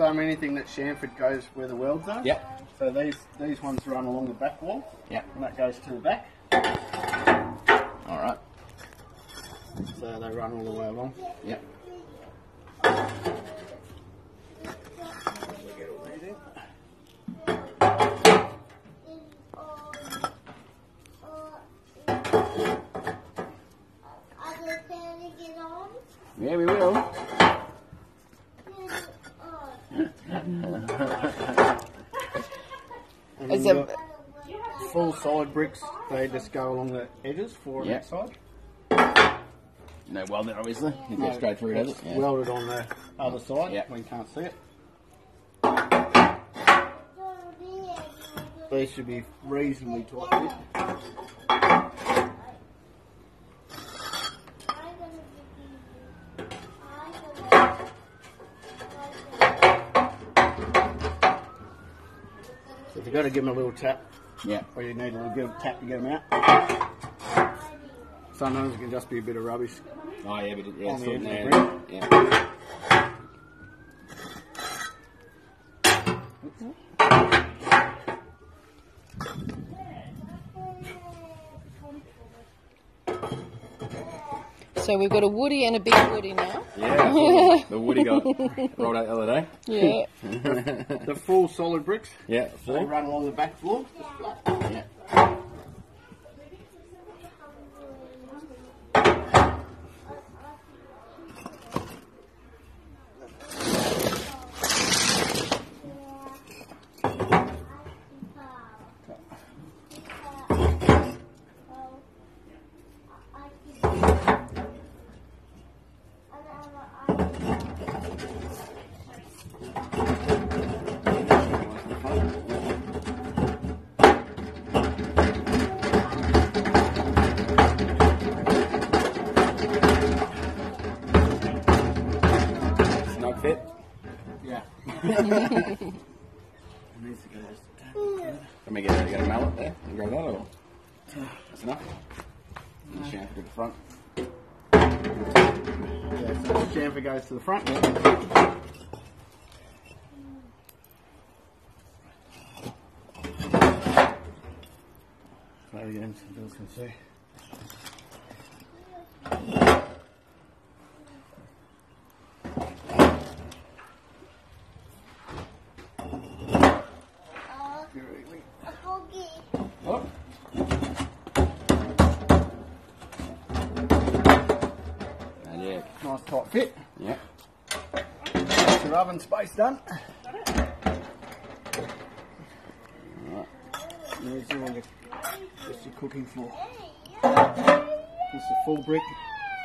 So I mean, anything that chamfered goes where the welds are. Yep. So these these ones run along the back wall, Yep. and that goes to the back. All right. So they run all the way along. Yep. Are they planning to get on? Yeah, we will. And Is then it- you've got full solid bricks. They just go along the edges, four on Yeah. each side. No welding, obviously. You go No, straight through, does it? it's Yeah. Welded on the other side Yeah. when you can't see it. These should be reasonably tight. fit. If you've got to give them a little tap, Yeah. or you need a little good tap to get them out. Sometimes it can just be a bit of rubbish. Oh, yeah, but it, yeah, On the of the Yeah. So we've got a Woody and a big Woody now. Yeah, the, the Woody got rolled out the other day. Yeah. The full solid bricks, Yeah, they four. run along the back floor. Yeah. Needs to go just- Let me get, get a mallet there and grab that or? That's enough. And the chamfer to the front. Yeah, so the chamfer goes to the front. Try it again so Bills can see. Nice tight fit. Yeah. That's your oven space done. Alright. There's your, just your cooking floor. Just a full brick.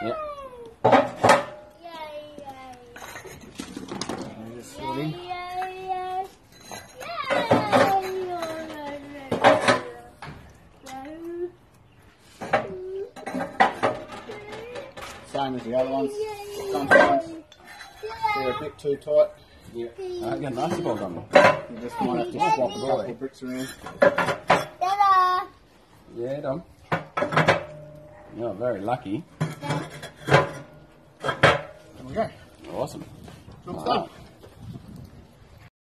Yeah. And just slot in. Same as the other ones. Sometimes they're a bit too tight. Yeah. Uh, I got an ice ball done. You just might have to swap a couple of bricks around. Yeah, done. You're very lucky. There we go. Awesome. Good Alright. stuff.